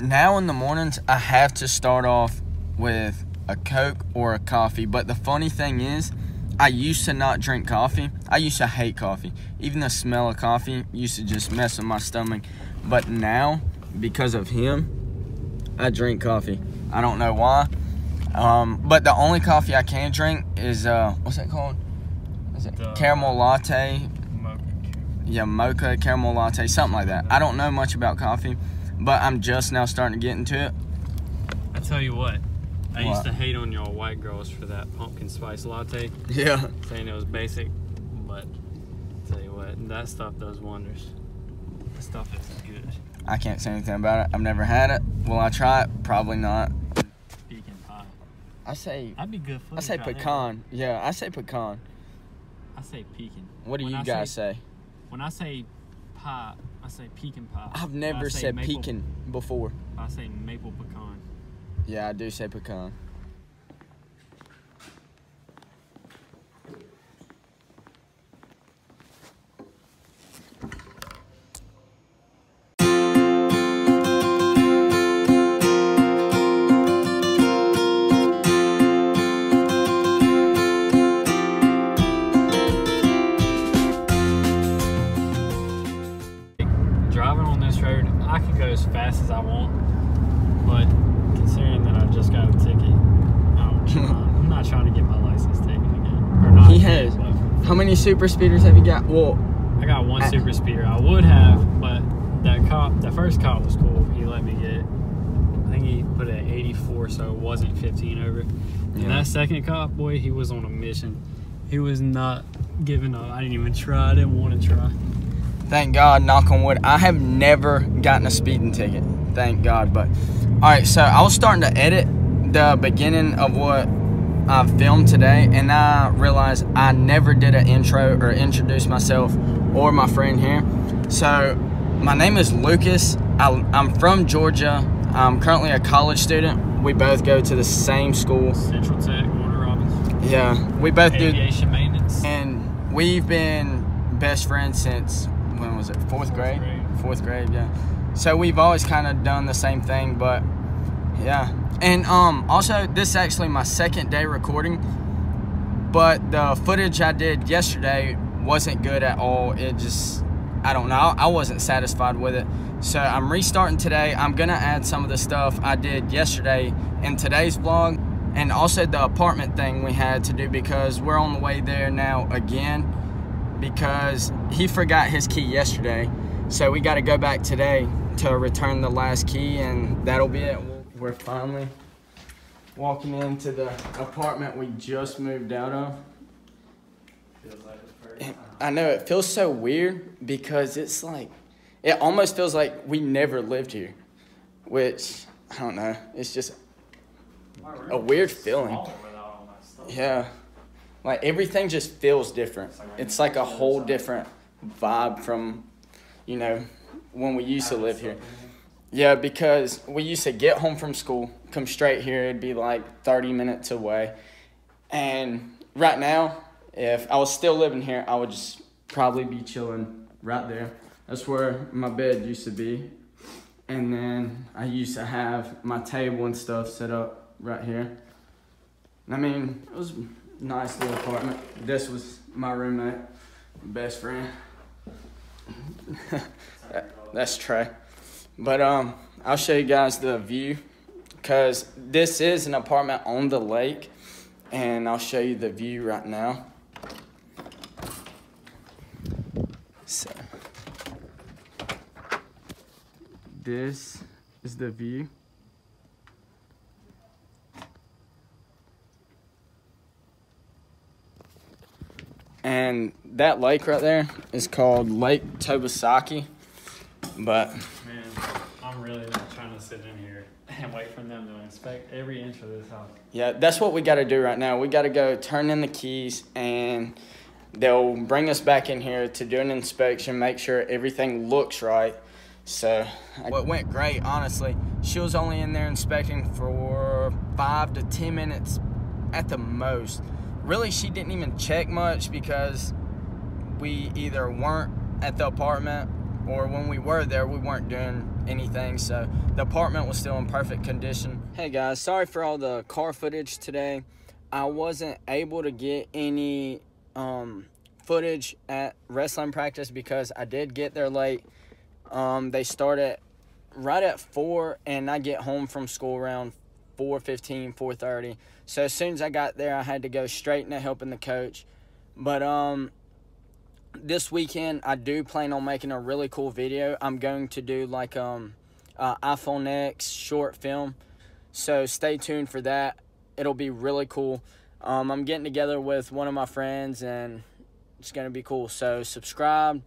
now in the mornings, I have to start off with a Coke or a coffee. But the funny thing is, I used to not drink coffee. I used to hate coffee. Even the smell of coffee used to just mess with my stomach. But now, because of him, I drink coffee. I don't know why. Um, but the only coffee I can drink is uh, what's that called? Is it The- caramel latte? Mocha. Yeah, mocha caramel latte, something like that. I don't know much about coffee, but I'm just now starting to get into it. I tell you what, I What? used to hate on y'all white girls for that pumpkin spice latte, Yeah. saying it was basic, but I tell you what, that stuff does wonders. That stuff is good. I can't say anything about it. I've never had it. Will I try it? Probably not. Pecan pie. I say I'd be good for I say pecan. Yeah, I say pecan. I say pecan. What do When you I guys say? say? When I say pie, I say pecan pie. I've never said maple- pecan before. I say maple pecan. Yeah, I do say pecan. As as I want, but considering that I just got a ticket, I'm, trying, I'm not trying to get my license taken again. Or not He has. How many super speeders have you got? Well, I got one I- super speeder. I would have, but that cop, the first cop was cool. He let me get. I think he put it at 84, so it wasn't 15 over. And Yeah. that second cop, boy, he was on a mission. He was not giving up. I didn't even try. I didn't want to try. thank God, knock on wood. I have never gotten a speeding ticket. Thank God. But all right, so I was starting to edit the beginning of what I filmed today, and I realized I never did an intro or introduce myself or my friend here. So my name is Lucas. I, I'm from Georgia. I'm currently a college student. We both go to the same school. Central Tech, Warner Robins, Yeah, we both do. aviation maintenance. And we've been best friends since when was it? Fourth, grade? grade. Fourth grade, yeah. So we've always kind of done the same thing, but yeah. And um, also, this is actually my second day recording, but the footage I did yesterday wasn't good at all. It just, I don't know, I wasn't satisfied with it. So I'm restarting today. I'm gonna add some of the stuff I did yesterday in today's vlog, and also the apartment thing we had to do because we're on the way there now again because he forgot his key yesterday. So we got to go back today to return the last key, and that'll be it. We're finally walking into the apartment we just moved out of. I know it feels so weird because it's like, it almost feels like we never lived here, which I don't know. It's just a weird feeling. Yeah. Like everything just feels different. It's like a whole different vibe from, you know, when we used to live here. Yeah, because we used to get home from school, come straight here, it'd be like 30 minutes away. And right now, if I was still living here, I would just probably be chilling right there. That's where my bed used to be. And then I used to have my table and stuff set up right here. I mean, it was a nice little apartment. This was my roommate, best friend. That- That's Trey. But um, I'll show you guys the view, cause this is an apartment on the lake, and I'll show you the view right now. So, this is the view. And that lake right there is called Lake Tobesofkee. But Man, I'm really not trying to sit in here and wait for them to inspect every inch of this house. yeah, that's what we got to do right now. We got to go turn in the keys and they'll bring us back in here to do an inspection, make sure everything looks right. So, what went great, honestly. She was only in there inspecting for five to ten minutes at the most. Really, she didn't even check much because we either weren't at the apartment or when we were there, we weren't doing anything. So the apartment was still in perfect condition. Hey guys, sorry for all the car footage today. I wasn't able to get any um, footage at wrestling practice because I did get there late. Um, they started right at four, and I get home from school around 4.15, 4.30. So as soon as I got there, I had to go straight into helping the coach. But um, this weekend, I do plan on making a really cool video. I'm going to do like um, uh, iPhone X short film. So stay tuned for that. It'll be really cool. Um, I'm getting together with one of my friends and it's going to be cool. So subscribe,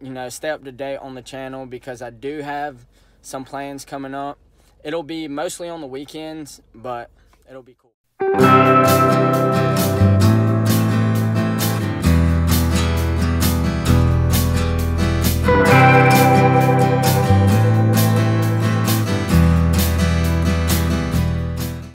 you know, stay up to date on the channel because I do have some plans coming up. It'll be mostly on the weekends, but it'll be cool.